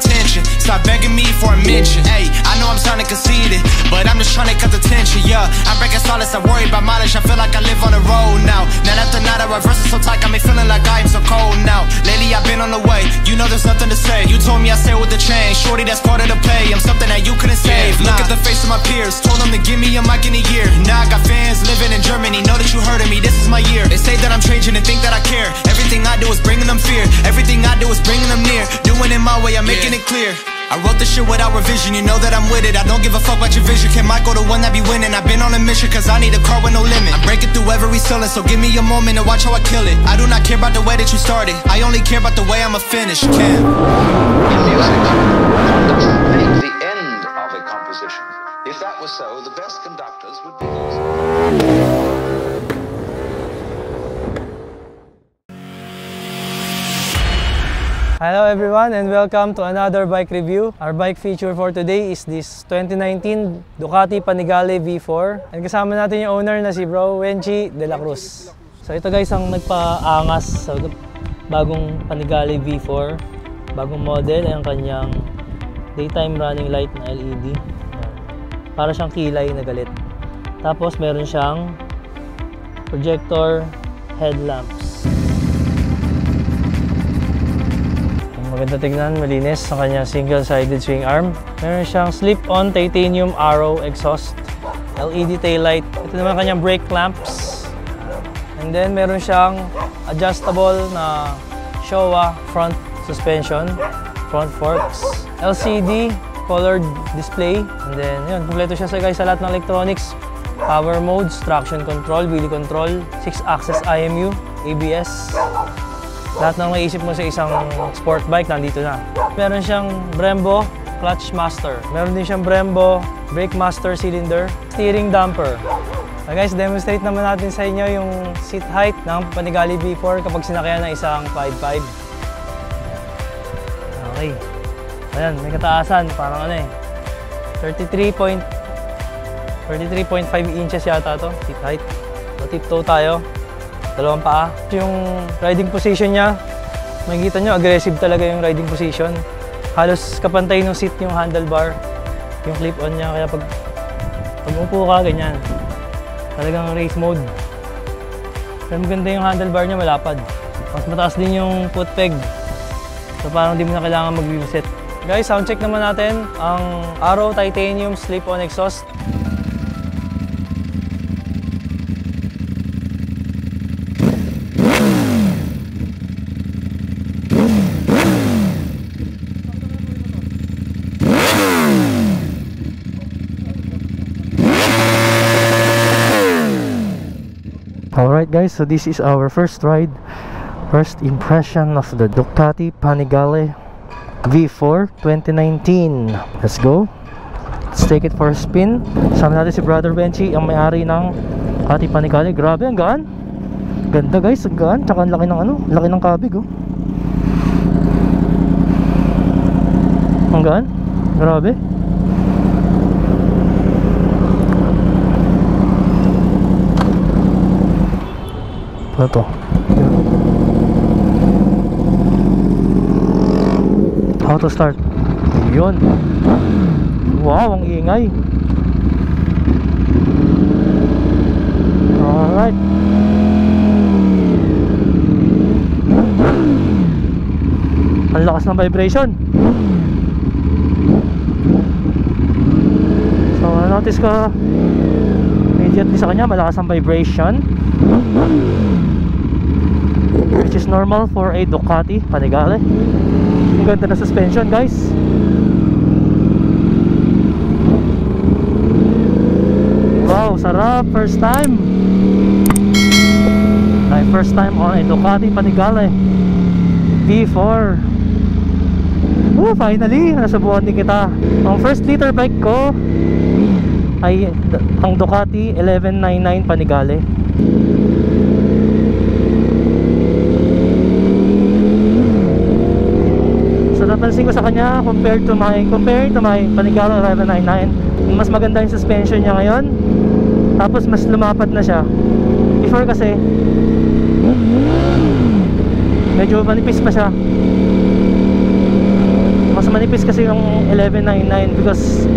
attention. Stop begging me for a mention. Hey, I know I'm but I'm just trying to cut the tension. Yeah, I'm breaking solace. I worry about mileage. I feel like I live on the road now. Night after night, I reverse it so tight, got me feeling like I am so cold now. Lately, I've been on the way. You know, there's nothing to say. You told me I stay with the chain. Shorty, that's part of the play. I'm something that you couldn't save. Look at the face of my peers. Told them to give me a mic in a year. Now I got fans living in Germany. Know that you heard of me. This is my year. They say that I'm changing and think that I care. Everything I do is bringing them fear. Everything I do is bringing them near. Doing it my way, I'm making it clear. I wrote this shit without revision, you know that I'm with it. I don't give a fuck about your vision. Can Michael the one that be winning? I've been on a mission, cause I need a car with no limit. I'm breaking through every ceiling, so give me a moment and watch how I kill it. I do not care about the way that you started, I only care about the way I'ma finish. Cam. Hello everyone and welcome to another bike review. Our bike feature for today is this 2019 Ducati Panigale V4. And kasama natin yung owner na si Bro Wenchi De La Cruz. So ito guys ang nagpaangas sa bagong Panigale V4. Bagong model ay ang kanyang daytime running light na LED. Para siyang kilay na galit. Tapos meron siyang projector headlamps. Maganda tignan, malinis ang kanyang single-sided swing arm. Meron siyang slip-on titanium arrow exhaust, LED taillight. Ito naman kanyang brake clamps. And then meron siyang adjustable na Showa front suspension, front forks, LCD colored display. And then yun, kompleto siya sa guys sa lahat ng electronics. Power modes, traction control, wheelie control, 6-axis IMU, ABS, lahat ng maisip mo sa isang sport bike, nandito na. Meron siyang Brembo Clutch Master. Meron din siyang Brembo Brake Master Cylinder, Steering Damper. So guys, demonstrate naman natin sa inyo yung seat height ng Panigale V4 kapag sinakyan ng isang 5.5. Okay. Ayan, may kataasan. Parang ano eh. 33 point 33.5 inches yata to, seat height. So, tiptoe tayo dalawang paa. Yung riding position niya, makikita nyo, aggressive talaga yung riding position. Halos kapantay ng seat yung handlebar, yung clip-on niya. Kaya pag, pag upo ka, ganyan. Talagang race mode. Pero maganda yung handlebar niya, malapad. Mas mataas din yung foot peg. So parang di mo na kailangan mag-reset. Guys, sound check naman natin ang Arrow Titanium Slip-On Exhaust. Guys, so this is our first ride. First impression of the Ducati Panigale V4 2019. Let's go. Let's take it for a spin. Sama natin si Brother Benchi, ang may-ari ng Ducati Panigale. Grabe, ang gaan. Ganda guys, ang gaan. Tsaka ang laki ng ano, laki ng kabig oh. Ang gaan. Grabe. Ano to? How to start? Yun. Wow, ang ingay. Alright. Ang lakas ng vibration. So, notice ko immediately sa kanya malakas ang vibration which is normal for a Ducati Panigale. Ang ganda na suspension guys. Wow sarap. First time. My first time on a Ducati Panigale. V4 Oh, finally, nasubukan din kita. Ang first liter bike ko ay ang Ducati 1199 Panigale. Napansin ko sa kanya compared to my compared to my Panigalo Rival 99 mas maganda yung suspension niya ngayon. Tapos mas lumapat na siya. Before kasi medyo manipis pa siya. Mas manipis kasi yung 1199 because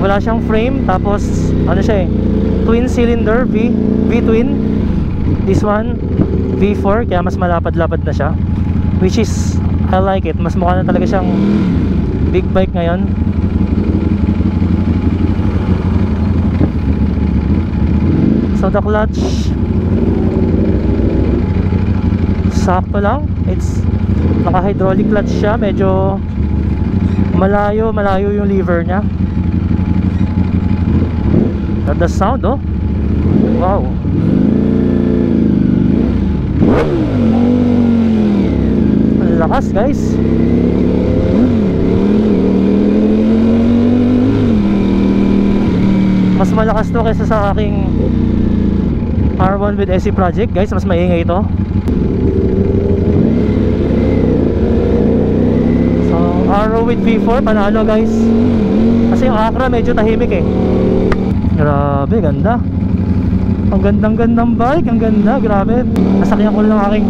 wala siyang frame. Tapos ano siya eh twin cylinder V V twin this one V4 kaya mas malapad-lapad na siya. Which is I like it. Mas mukha na talaga siyang big bike ngayon. So the clutch sakto lang. It's naka hydraulic clutch siya. Medyo malayo malayo yung lever nya at the sound oh. Wow. ang lakas guys. Mas malakas to kaysa sa aking R1 with SC project. Guys mas maingay ito so R1 with V4 panalo guys. Kasi yung Acra medyo tahimik eh. Grabe ganda. Ang gandang gandang bike ang ganda. Grabe. Nasakyan ko lang aking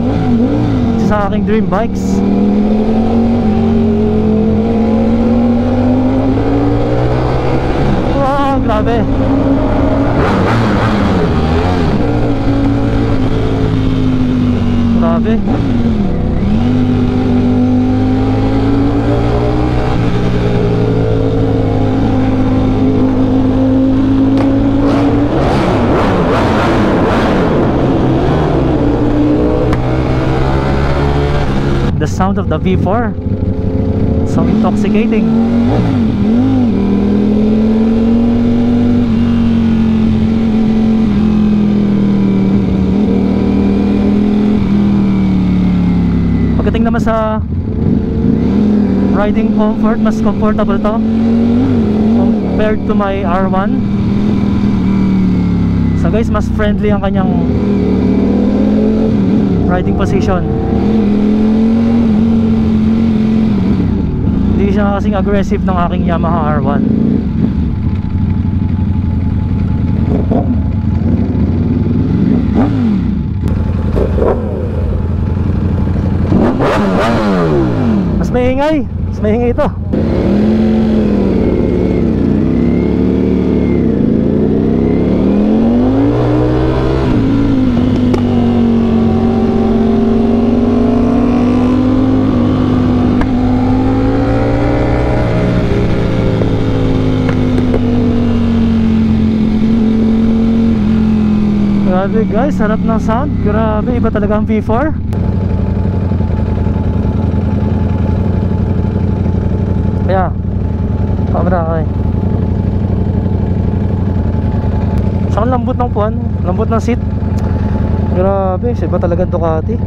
sa aking dream bikes. Wow grabe. Grabe the sound of the V4 so intoxicating. Pagdating naman sa riding comfort mas comfortable to compared to my R1 so guys mas friendly ang kanyang riding position hindi siya kasing aggressive ng aking Yamaha R1 mas maingay. Mas maingay ito Grabe guys, sarap ng sound. Grabe, iba talaga ang V4. Kaya, camera kay. Saka lambot ng puwan, lambot ng seat. Grabe, iba talaga Ducati.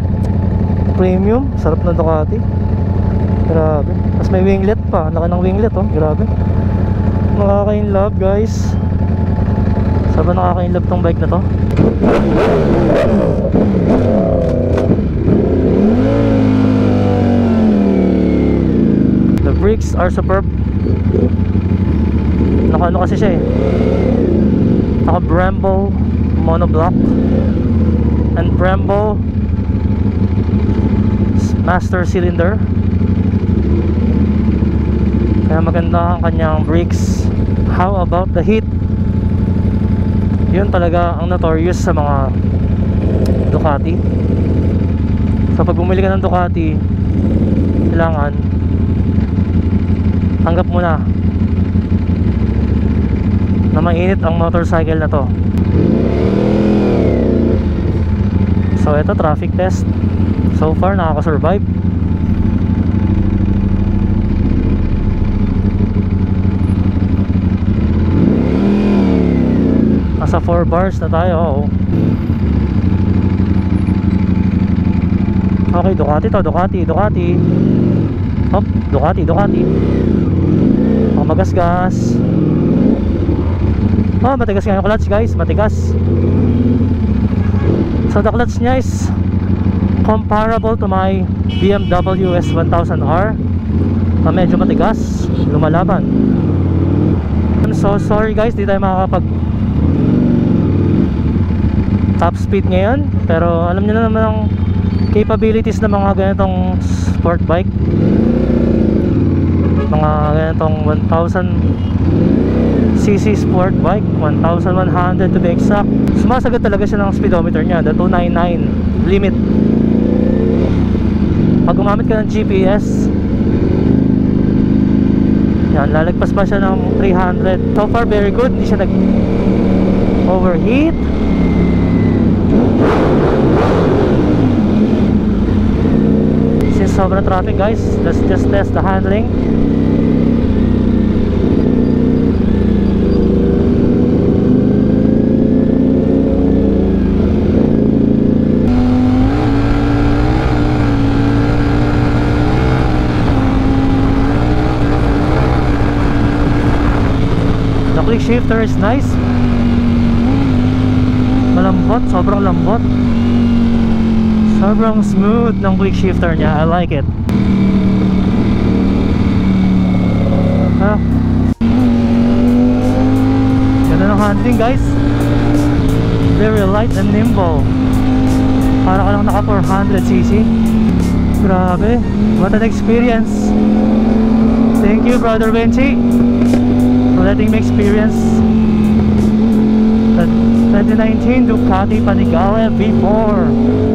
Premium, sarap ng Ducati. Grabe. Tapos may winglet pa, laki ng winglet oh, grabe. Nakaka-inlove guys. Sarap na nakaka-inlove tong bike na to. The brakes are superb. Naka ano kasi siya eh. Naka Brembo monoblock and Brembo master cylinder. Kaya maganda ang kanyang brakes. How about the heat? Yun talaga ang notorious sa mga Ducati. So pag bumili ka ng Ducati, kailangan tanggap mo na na mainit ang motorcycle na to. So ito traffic test. So far nakaka-survive. Nasa 4 bars na tayo. oo. Okay, Ducati to, Ducati, Ducati. Hop, Ducati, Ducati. Oh, magasgas. Oh, matigas nga yung clutch guys, matigas. So the clutch niya is comparable to my BMW S1000R na medyo matigas lumalaban I'm so sorry guys di tayo makakapag top speed ngayon. Pero alam niyo na naman ang capabilities ng mga ganitong sport bike. Mga ganitong 1000 cc sport bike 1100 to be exact. Sumasagot talaga siya ng speedometer niya the 299 limit. Pag gumamit ka ng GPS yan lalagpas pa siya ng 300 so far very good. Hindi siya nag overheat sobrang traffic guys let's just test the handling The quick shifter is nice. Malambot, sobrang lambot. Sobrang smooth ng quick shifter niya. I like it. Ah. Ganda ng handling guys. Very light and nimble. Para ka lang naka 400cc. Grabe. What an experience. Thank you brother Benchi for letting me experience the 2019 Ducati Panigale V4